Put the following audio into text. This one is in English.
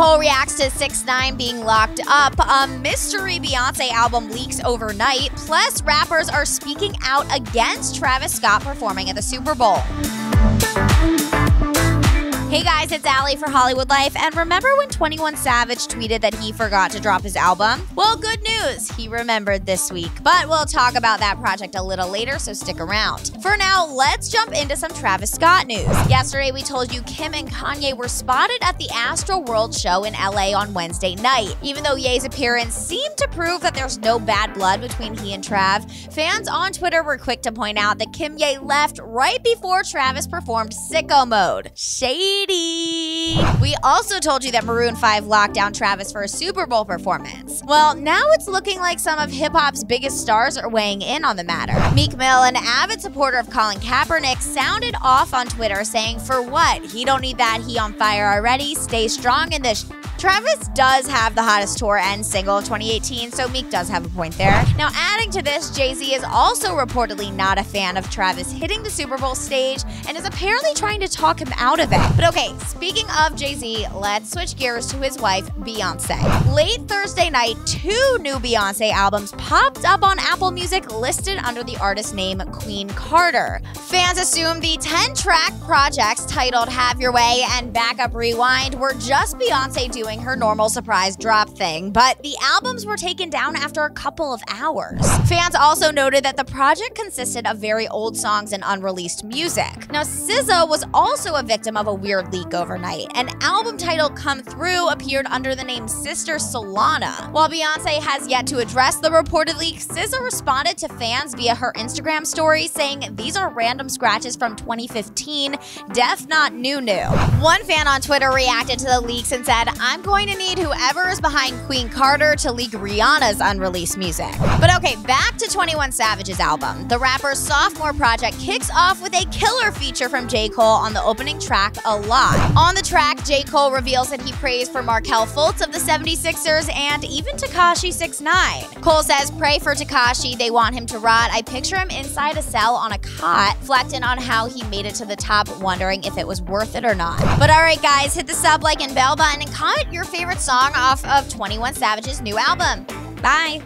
Cole reacts to 6ix9ine being locked up. A mystery Beyonce album leaks overnight. Plus, rappers are speaking out against Travis Scott performing at the Super Bowl. Hey guys, it's Allie for Hollywood Life. And remember when 21 Savage tweeted that he forgot to drop his album? Well, good news. He remembered this week. But we'll talk about that project a little later, so stick around. For now, let's jump into some Travis Scott news. Yesterday, we told you Kim and Kanye were spotted at the Astroworld show in LA on Wednesday night. Even though Ye's appearance seemed to prove that there's no bad blood between he and Trav, fans on Twitter were quick to point out that Kimye left right before Travis performed Sicko Mode. Shade we also told you that Maroon 5 locked down Travis for a Super Bowl performance. Well, now it's looking like some of hip hop's biggest stars are weighing in on the matter. Meek Mill, an avid supporter of Colin Kaepernick, sounded off on Twitter saying, For what? He don't need that. He on fire already. Stay strong in this. Travis does have the hottest tour and single of 2018, so Meek does have a point there. Now, adding to this, Jay Z is also reportedly not a fan of Travis hitting the Super Bowl stage and is apparently trying to talk him out of it. But okay, speaking of Jay Z, let's switch gears to his wife, Beyonce. Late Thursday night, two new Beyonce albums popped up on Apple Music listed under the artist name Queen Carter. Fans assume the 10 track projects titled Have Your Way and Back Up Rewind were just Beyonce doing doing her normal surprise drop thing, but the albums were taken down after a couple of hours. Fans also noted that the project consisted of very old songs and unreleased music. Now, SZA was also a victim of a weird leak overnight. An album title Come Through appeared under the name Sister Solana. While Beyonce has yet to address the reported leak, SZA responded to fans via her Instagram story saying these are random scratches from 2015, def not new new. One fan on Twitter reacted to the leaks and said, I'm I'm going to need whoever is behind Queen Carter to leak Rihanna's unreleased music. But okay, back 21 Savage's album. The rapper's sophomore project kicks off with a killer feature from J. Cole on the opening track, A Lot. On the track, J. Cole reveals that he prays for Markelle Fultz of the 76ers and even Tekashi 6ix9ine. Cole says, Pray for Tekashi, they want him to rot. I picture him inside a cell on a cot, reflecting on how he made it to the top, wondering if it was worth it or not. But alright, guys, hit the sub, like, and bell button and comment your favorite song off of 21 Savage's new album. Bye.